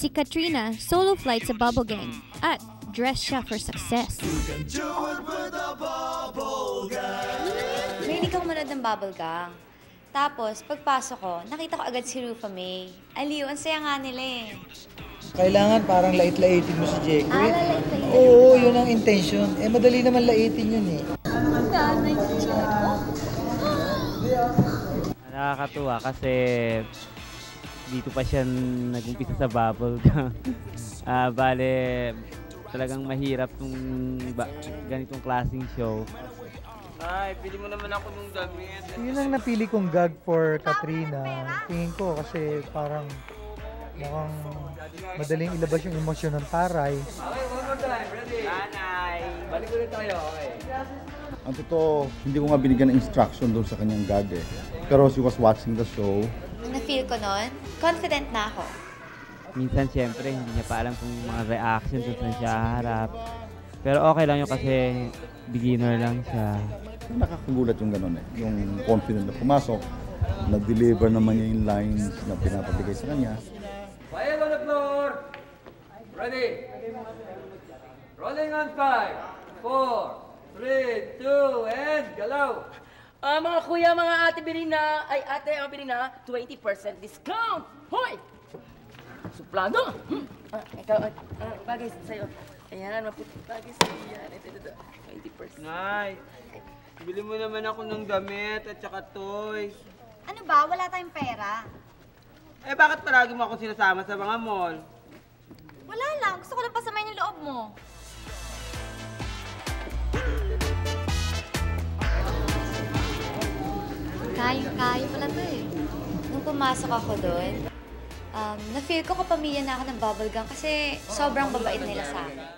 Si Katrina, solo flight sa Bubble Gang at dress siya for success. Mahilig ako manood ng Bubble Gang. Tapos, pagpasok ko, nakita ko agad si Rufa May. Aliw, ang saya nga nila eh. Kailangan parang lait-laitin mo si Jeko. Ah, lalait-laitin Oo, yun ang intention. Eh, madali naman laitin yun eh. Nakakatuwa kasi dito pa siya nag-umpisa sa bubble gum. Ah, bale, talagang mahirap tong ba, ganitong klaseng show. Ay, pili mo naman ako ng damit. Yun ang napili kong gag for Katrina. Tingin ko kasi parang mukhang madaling ilabas yung emosyon ng taray. Okay, one more time. Ready? Nanay. Balik ulit tayo. Okay. Ang totoo, hindi ko nga binigyan ng instruction doon sa kanyang gag eh. Pero she was watching the show. Nung na-feel ko nun, confident na ako. Minsan siyempre hindi niya pa alam kung mga reactions kung saan siya haharap. Pero okay lang yun kasi beginner lang siya. Nakakagulat yung gano'n eh. Yung confident na pumasok, nag-deliver naman niya yung lines na pinapabigay sa kanya. Quiet on the floor. Ready? Rolling on five, four, three, two, and galaw. Ah, mga kuya, mga ate Birina, ay ate ang Birina, 20% discount! Hoy! Suplado! Hmm. Ah, ikaw, ah, ah, bagay sa'yo. Ayan, maputi bagay sa'yo yan. Ito, ito, ito. 20%. Nay, bili mo naman ako ng damit at saka toys. Ano ba? Wala tayong pera. Eh, bakit palagi mo ako sinasama sa mga mall? Wala lang. Gusto ko lang pasamayin yung loob mo. Kaya-kaya pala to eh. Nung pumasok ako doon, um, na-feel ko kapamilya na ako ng bubble gum kasi sobrang babait nila sa akin.